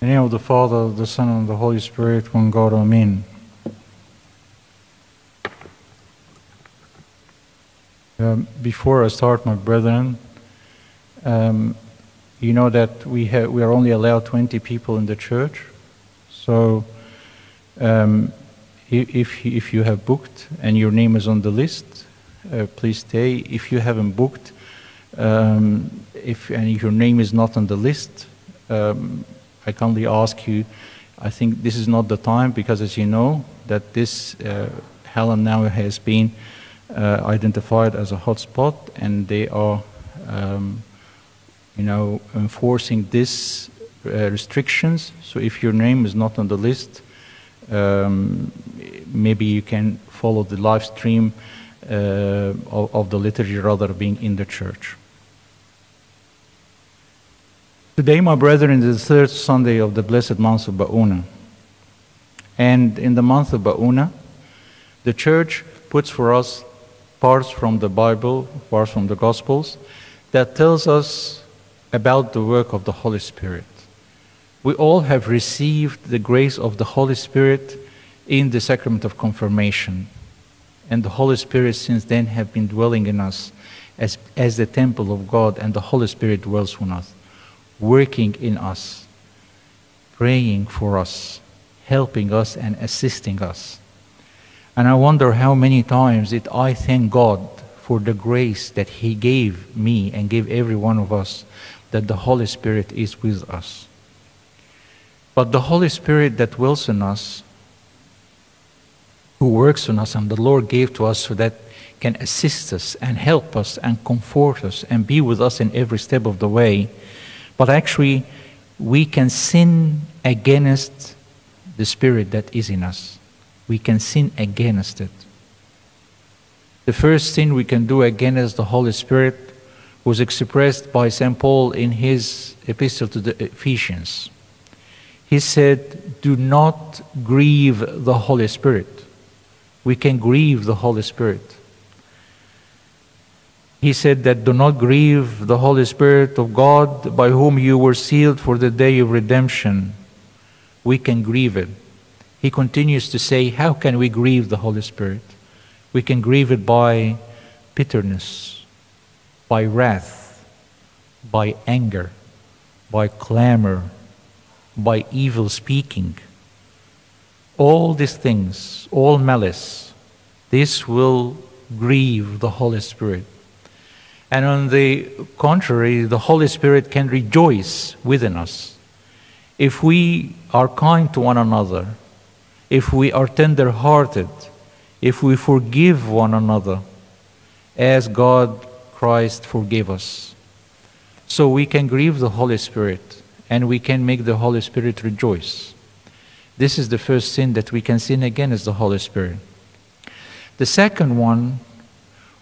In the name of the Father, the Son, and the Holy Spirit, one God, Amen. Um, before I start, my brethren, um, you know that we, we are only allowed 20 people in the church. So um, if, if you have booked and your name is on the list, uh, please stay. If you haven't booked, um, if and your name is not on the list, um, I kindly ask you. I think this is not the time because, as you know, that this uh, Helen now has been uh, identified as a hotspot, and they are, um, you know, enforcing these uh, restrictions. So if your name is not on the list, um, maybe you can follow the live stream uh, of, of the liturgy rather being in the church. Today, my brethren, is the third Sunday of the blessed month of Ba'una. And in the month of Ba'una, the church puts for us parts from the Bible, parts from the Gospels, that tells us about the work of the Holy Spirit. We all have received the grace of the Holy Spirit in the sacrament of confirmation. And the Holy Spirit since then have been dwelling in us as, as the temple of God, and the Holy Spirit dwells in us, working in us, praying for us, helping us, and assisting us. And I wonder how many times did I thank God for the grace that He gave me and gave every one of us, that the Holy Spirit is with us. But the Holy Spirit that dwells in us, who works on us, and the Lord gave to us so that can assist us and help us and comfort us and be with us in every step of the way. But actually, we can sin against the Spirit that is in us we can sin against it. The first sin we can do against the Holy Spirit was expressed by St. Paul in his epistle to the Ephesians. He said, Do not grieve the Holy Spirit. We can grieve the Holy Spirit. He said that do not grieve the Holy Spirit of God by whom you were sealed for the day of redemption. We can grieve it he continues to say, How can we grieve the Holy Spirit? We can grieve it by bitterness, by wrath, by anger, by clamor, by evil speaking. All these things, all malice, this will grieve the Holy Spirit. And on the contrary, the Holy Spirit can rejoice within us. If we are kind to one another, if we are tender hearted, if we forgive one another as God Christ forgave us. So we can grieve the Holy Spirit and we can make the Holy Spirit rejoice. This is the first sin that we can sin against the Holy Spirit. The second one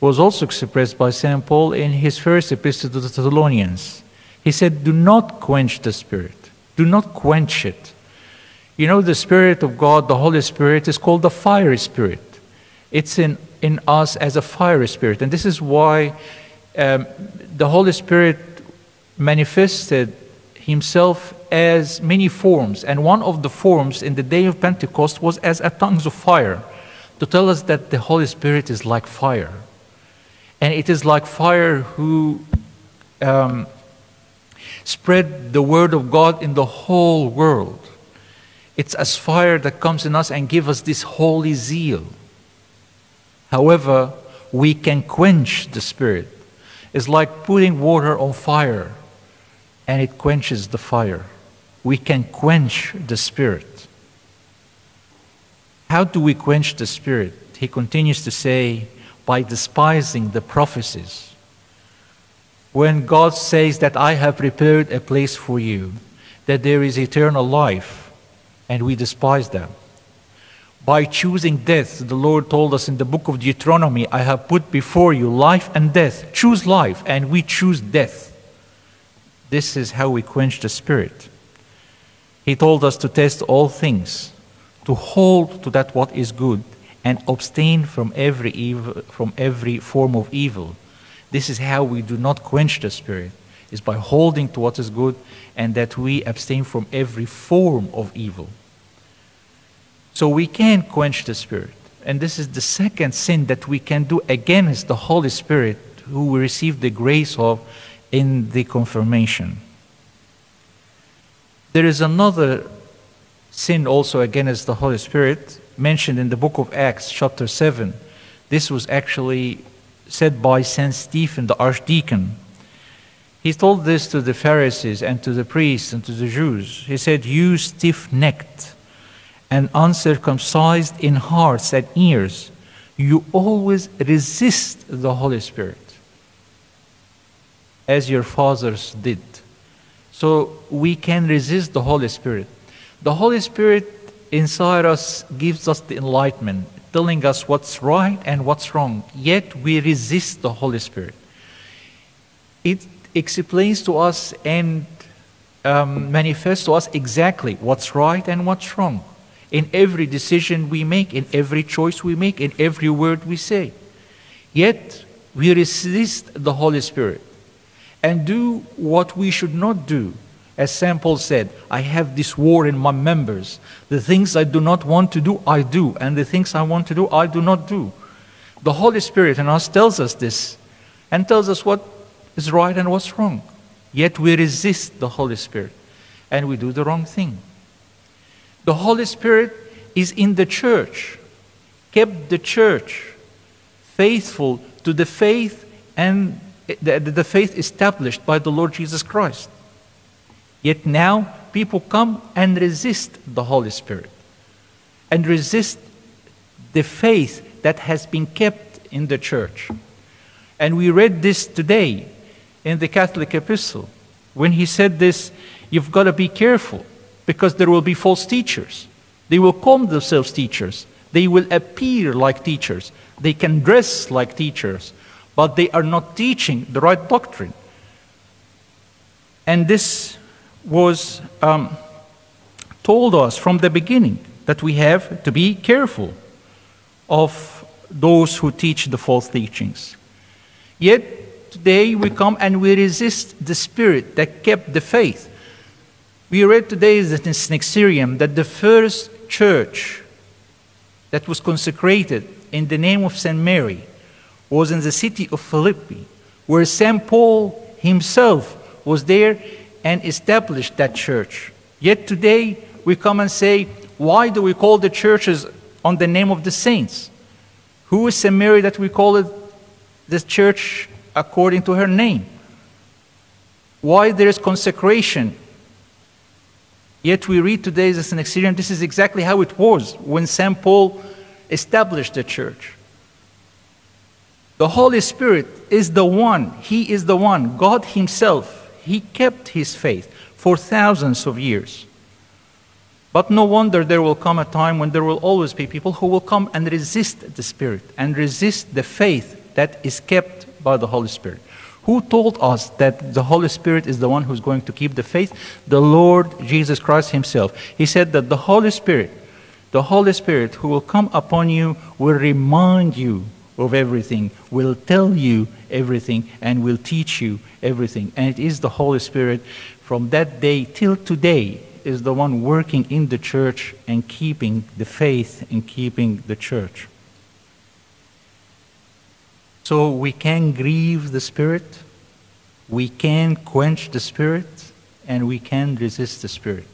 was also expressed by St. Paul in his first epistle to the Thessalonians. He said, Do not quench the Spirit. Do not quench it. You know, the Spirit of God, the Holy Spirit, is called the fiery Spirit. It's in, in us as a fiery Spirit. And this is why um, the Holy Spirit manifested Himself as many forms. And one of the forms in the day of Pentecost was as a tongues of fire to tell us that the Holy Spirit is like fire. And it is like fire who um, spread the word of God in the whole world. It's as fire that comes in us and give us this holy zeal. However, we can quench the spirit. It's like putting water on fire and it quenches the fire. We can quench the spirit. How do we quench the spirit? He continues to say, by despising the prophecies. When God says that I have prepared a place for you, that there is eternal life, and we despise them. By choosing death, the Lord told us in the book of Deuteronomy, I have put before you life and death. Choose life, and we choose death. This is how we quench the spirit. He told us to test all things, to hold to that what is good, and abstain from every evil, from every form of evil. This is how we do not quench the spirit. is by holding to what is good and that we abstain from every form of evil. So we can quench the Spirit. And this is the second sin that we can do against the Holy Spirit, who we receive the grace of in the confirmation. There is another sin also against the Holy Spirit mentioned in the book of Acts, chapter 7. This was actually said by Saint Stephen, the archdeacon. He told this to the Pharisees and to the priests and to the Jews. He said, You stiff necked and uncircumcised in hearts and ears, you always resist the Holy Spirit, as your fathers did. So we can resist the Holy Spirit. The Holy Spirit inside us gives us the enlightenment, telling us what's right and what's wrong. Yet we resist the Holy Spirit. It explains to us and um, manifests to us exactly what's right and what's wrong in every decision we make, in every choice we make, in every word we say. Yet we resist the Holy Spirit and do what we should not do. As St. Paul said, I have this war in my members. The things I do not want to do, I do, and the things I want to do, I do not do. The Holy Spirit in us tells us this and tells us what is right and what's wrong. Yet we resist the Holy Spirit and we do the wrong thing. The Holy Spirit is in the church, kept the church faithful to the faith and the, the faith established by the Lord Jesus Christ. Yet now people come and resist the Holy Spirit and resist the faith that has been kept in the church. And we read this today in the Catholic epistle. When he said this, you've got to be careful because there will be false teachers. They will call themselves teachers. They will appear like teachers. They can dress like teachers, but they are not teaching the right doctrine. And this was um, told us from the beginning that we have to be careful of those who teach the false teachings. Yet today we come and we resist the spirit that kept the faith. We read today that in Synaxarium that the first church that was consecrated in the name of St. Mary was in the city of Philippi, where St. Paul himself was there and established that church. Yet today we come and say, why do we call the churches on the name of the saints? Who is. Mary that we call it the church according to her name? Why there is consecration Yet we read today as Synaxarium, this is exactly how it was when St. Paul established the church. The Holy Spirit is the one, He is the one, God Himself. He kept His faith for thousands of years. But no wonder there will come a time when there will always be people who will come and resist the Spirit and resist the faith that is kept by the Holy Spirit. Who told us that the Holy Spirit is the one who's going to keep the faith? The Lord Jesus Christ Himself. He said that the Holy Spirit, the Holy Spirit who will come upon you, will remind you of everything, will tell you everything, and will teach you everything. And it is the Holy Spirit from that day till today is the one working in the church and keeping the faith and keeping the church. So we can grieve the Spirit, we can quench the Spirit, and we can resist the Spirit.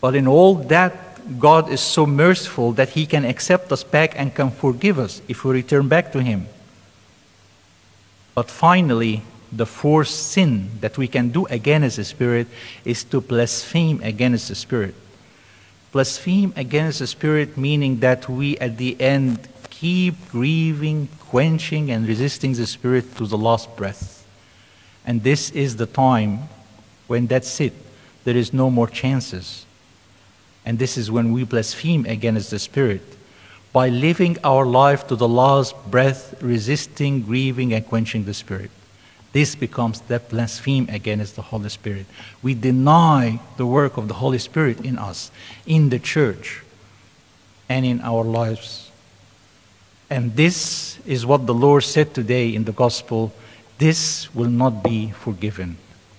But in all that, God is so merciful that He can accept us back and can forgive us if we return back to Him. But finally, the fourth sin that we can do against the Spirit is to blaspheme against the Spirit. Blaspheme against the Spirit, meaning that we at the end keep grieving, quenching, and resisting the Spirit to the last breath. And this is the time when that's it. There is no more chances. And this is when we blaspheme against the Spirit by living our life to the last breath, resisting, grieving, and quenching the Spirit. This becomes that blaspheme against the Holy Spirit. We deny the work of the Holy Spirit in us, in the church, and in our lives. And this is what the Lord said today in the gospel this will not be forgiven.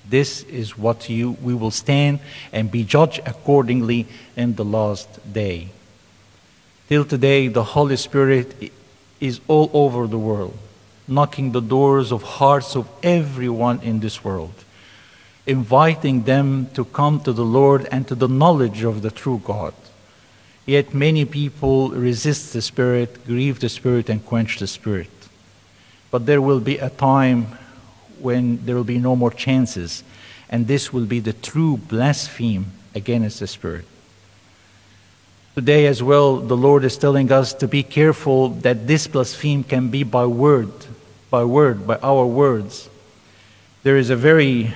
This is what you, we will stand and be judged accordingly in the last day. Till today, the Holy Spirit is all over the world, knocking the doors of hearts of everyone in this world, inviting them to come to the Lord and to the knowledge of the true God. Yet many people resist the Spirit, grieve the Spirit, and quench the Spirit. But there will be a time when there will be no more chances, and this will be the true blaspheme against the Spirit. Today, as well, the Lord is telling us to be careful that this blaspheme can be by word, by word, by our words. There is a very,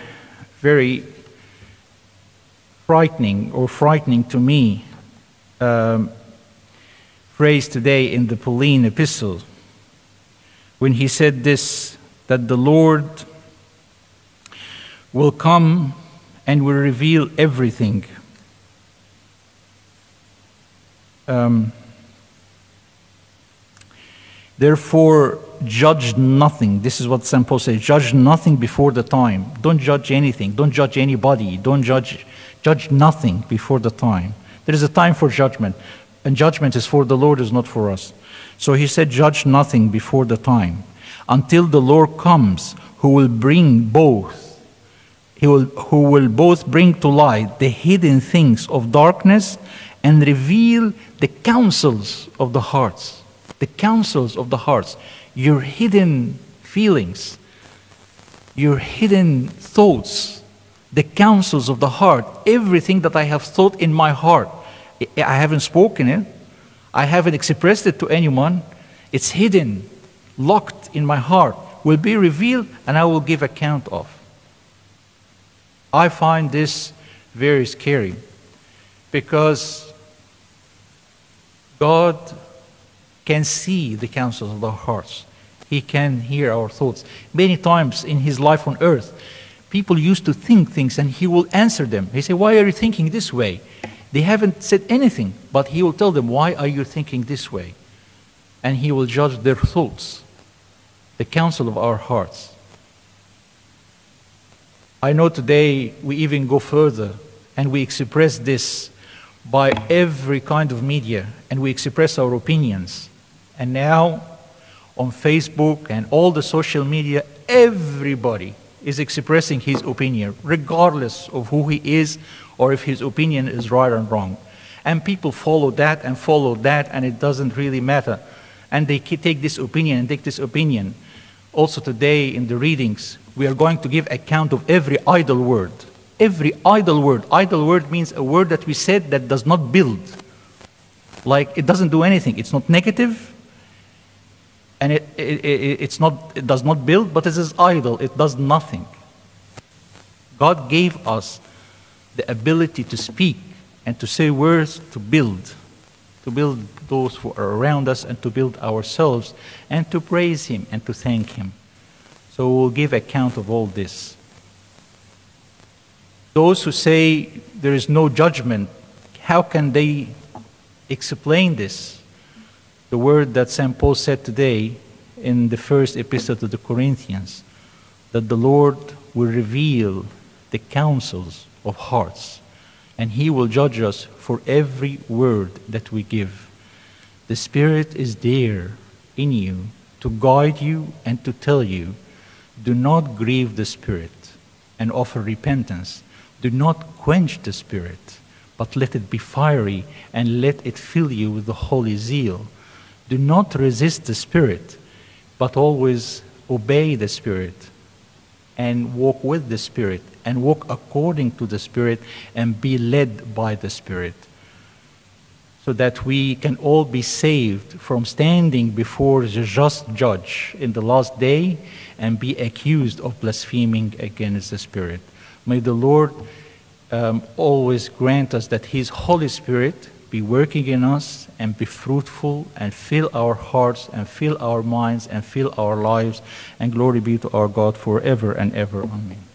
very frightening or frightening to me um, phrase today in the Pauline epistle when he said this that the Lord will come and will reveal everything. Um, Therefore, judge nothing. This is what St. Paul says judge nothing before the time. Don't judge anything. Don't judge anybody. Don't judge, judge nothing before the time. There is a time for judgment, and judgment is for the Lord, is not for us. So he said, Judge nothing before the time, until the Lord comes, who will bring both, he will, who will both bring to light the hidden things of darkness and reveal the counsels of the hearts. The counsels of the hearts, your hidden feelings, your hidden thoughts, the counsels of the heart, everything that I have thought in my heart. I haven't spoken it, I haven't expressed it to anyone. It's hidden, locked in my heart, will be revealed, and I will give account of. I find this very scary because God can see the counsels of our hearts. He can hear our thoughts. Many times in his life on earth, people used to think things and he will answer them. He say, Why are you thinking this way? They haven't said anything, but he will tell them, Why are you thinking this way? And he will judge their thoughts, the counsel of our hearts. I know today we even go further and we express this by every kind of media and we express our opinions. And now on Facebook and all the social media, everybody is expressing his opinion, regardless of who he is or if his opinion is right or wrong. And people follow that and follow that, and it doesn't really matter. And they take this opinion and take this opinion. Also, today in the readings, we are going to give account of every idle word. Every idle word. Idle word means a word that we said that does not build. Like it doesn't do anything. It's not negative, and it, it, it, it's not, it does not build, but it is idle. It does nothing. God gave us the ability to speak and to say words to build, to build those who are around us and to build ourselves and to praise Him and to thank Him. So we'll give account of all this. Those who say there is no judgment, how can they explain this? The word that St. Paul said today in the first epistle to the Corinthians that the Lord will reveal the counsels of hearts, and He will judge us for every word that we give. The Spirit is there in you to guide you and to tell you do not grieve the Spirit and offer repentance. Do not quench the Spirit, but let it be fiery and let it fill you with the holy zeal. Do not resist the Spirit, but always obey the Spirit and walk with the Spirit and walk according to the Spirit and be led by the Spirit. So that we can all be saved from standing before the just judge in the last day and be accused of blaspheming against the Spirit. May the Lord um, always grant us that His Holy Spirit be working in us and be fruitful and fill our hearts and fill our minds and fill our lives. And glory be to our God forever and ever. Amen.